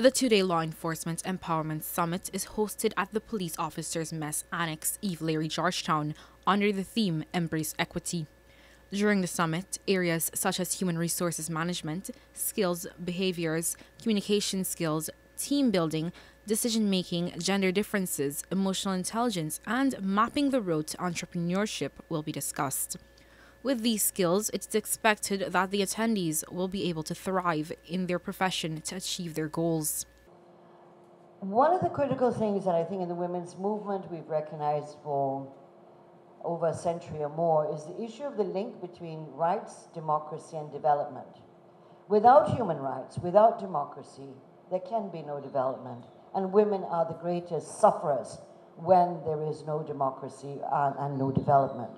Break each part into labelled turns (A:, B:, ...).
A: The two day Law Enforcement Empowerment Summit is hosted at the Police Officers Mess Annex, Eve Leary, Georgetown, under the theme Embrace Equity. During the summit, areas such as human resources management, skills, behaviors, communication skills, team building, decision making, gender differences, emotional intelligence, and mapping the road to entrepreneurship will be discussed. With these skills, it's expected that the attendees will be able to thrive in their profession to achieve their goals.
B: One of the critical things that I think in the women's movement we've recognized for over a century or more is the issue of the link between rights, democracy, and development. Without human rights, without democracy, there can be no development. And women are the greatest sufferers when there is no democracy and, and no development.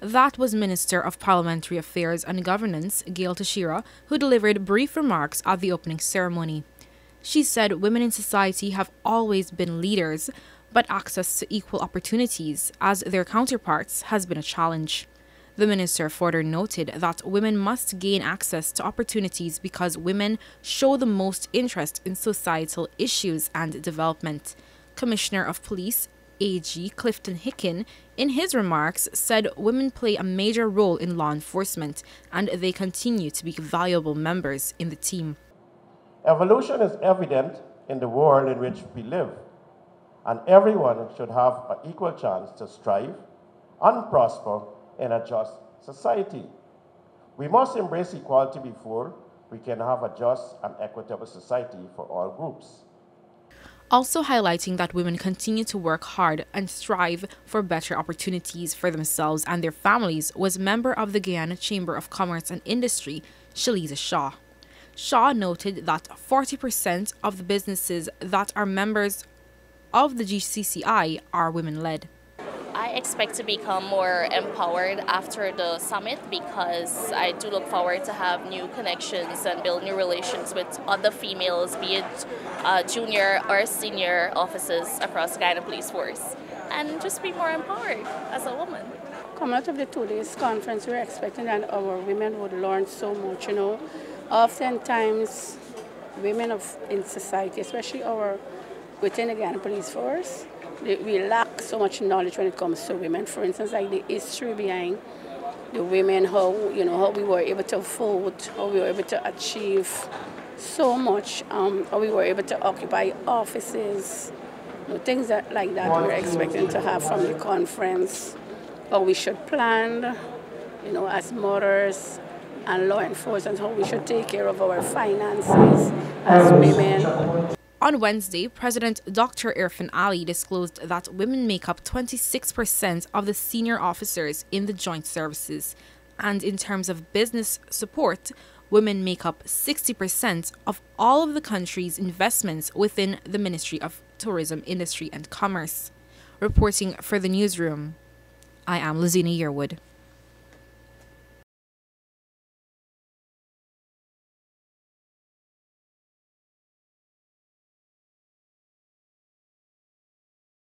A: That was Minister of Parliamentary Affairs and Governance, Gail Teixeira, who delivered brief remarks at the opening ceremony. She said women in society have always been leaders, but access to equal opportunities as their counterparts has been a challenge. The minister further noted that women must gain access to opportunities because women show the most interest in societal issues and development. Commissioner of Police AG Clifton Hicken, in his remarks, said women play a major role in law enforcement and they continue to be valuable members in the team.
C: Evolution is evident in the world in which we live, and everyone should have an equal chance to strive and prosper in a just society. We must embrace equality before we can have a just and equitable society for all groups
A: also highlighting that women continue to work hard and strive for better opportunities for themselves and their families was member of the Guyana Chamber of Commerce and Industry, Shaliza Shaw. Shaw noted that 40% of the businesses that are members of the GCCI are women led.
D: I expect to become more empowered after the summit because I do look forward to have new connections and build new relations with other females, be it uh, junior or senior officers across the Guyana Police Force, and just be more empowered as a woman.
E: Coming out of the two days conference, we're expecting that our women would learn so much, you know. Oftentimes, women of in society, especially our within the Guyana Police Force, we lack so much knowledge when it comes to women. For instance, like the history behind the women, how you know how we were able to vote, how we were able to achieve so much, um, how we were able to occupy offices, you know, things that like that we're expecting to have from the conference. How we should plan, you know, as mothers and law enforcement, how we should take care of our finances as women.
A: On Wednesday, President Dr. Irfan Ali disclosed that women make up 26% of the senior officers in the joint services. And in terms of business support, women make up 60% of all of the country's investments within the Ministry of Tourism, Industry and Commerce. Reporting for the newsroom, I am Lazeena Yearwood.